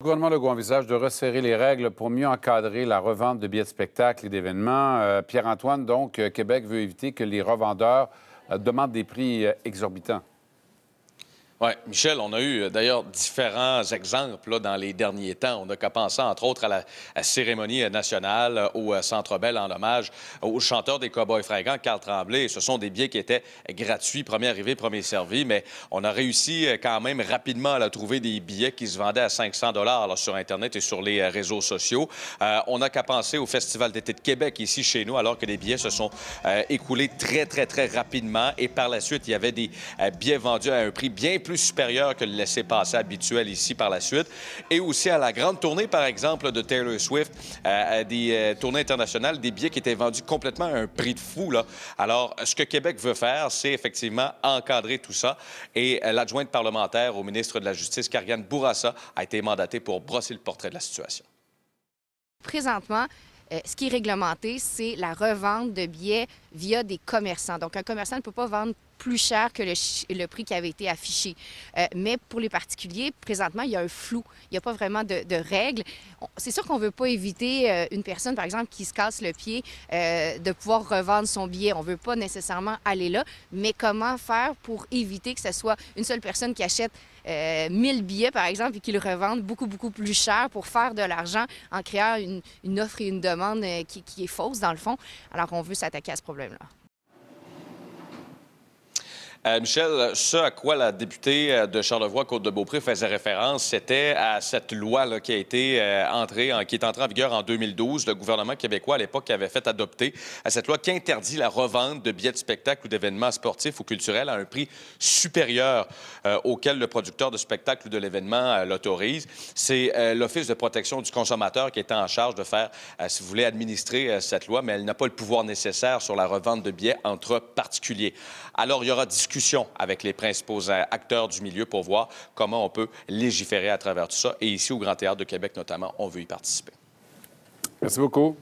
Le gouvernement Legault envisage de resserrer les règles pour mieux encadrer la revente de billets de spectacle et d'événements. Euh, Pierre-Antoine, donc, euh, Québec veut éviter que les revendeurs euh, demandent des prix exorbitants. Oui, Michel, on a eu euh, d'ailleurs différents exemples dans les derniers temps. On n'a qu'à penser, entre autres, à la, cérémonie euh, nationale euh, au Centre Bell en hommage au chanteur des Cowboys fringants, Carl Tremblay. Ce sont des billets qui étaient gratuits, premier arrivé, premier servi, mais on a réussi quand même rapidement à trouver des billets qui se vendaient à 500 dollars sur Internet et sur les réseaux sociaux. Euh, on n'a qu'à penser au Festival d'été de Québec ici chez nous, alors que les billets se sont euh, écoulés très, très, très rapidement. Et par la suite, il y avait des euh, billets vendus à un prix bien plus supérieur que le laissez-passer habituel ici par la suite. Et aussi à la grande tournée, par exemple, de Taylor Swift, euh, des euh, tournées internationales, des billets qui étaient vendus complètement à un prix de fou. Là. Alors, ce que Québec veut faire, c'est effectivement encadrer tout ça. Et euh, l'adjointe parlementaire au ministre de la Justice, Kariane Bourassa, a été mandatée pour brosser le portrait de la situation. Présentement, ce qui est réglementé, c'est la revente de billets via des commerçants. Donc, un commerçant ne peut pas vendre plus cher que le, prix qui avait été affiché. Euh, mais pour les particuliers, présentement, il y a un flou. Il n'y a pas vraiment de, règles. C'est sûr qu'on ne veut pas éviter euh, une personne, par exemple, qui se casse le pied, euh, de pouvoir revendre son billet. On ne veut pas nécessairement aller là. Mais comment faire pour éviter que ce soit une seule personne qui achète euh, 1000 billets, par exemple, et qui le revendent beaucoup, beaucoup plus cher pour faire de l'argent en créant une, offre et une demande qui, qui est fausse, dans le fond? Alors, on veut s'attaquer à ce problème-là. Euh, Michel, ce à quoi la députée euh, de Charlevoix-Côte-de-Beaupré faisait référence, c'était à cette loi là, qui a été euh, entrée, en- qui est entrée en vigueur en 2012. Le gouvernement québécois, à l'époque, avait fait adopter à cette loi qui interdit la revente de billets de spectacle ou d'événements sportifs ou culturels à un prix supérieur auquel le producteur de spectacle ou de l'événement l'autorise. C'est l'Office de protection du consommateur qui est en charge de faire, si vous voulez, administrer cette loi, mais elle n'a pas le pouvoir nécessaire sur la revente de billets entre particuliers. Alors, il y aura discussion avec les principaux acteurs du milieu pour voir comment on peut légiférer à travers tout ça. Et ici, au Grand Théâtre de Québec notamment, on veut y participer. Merci beaucoup.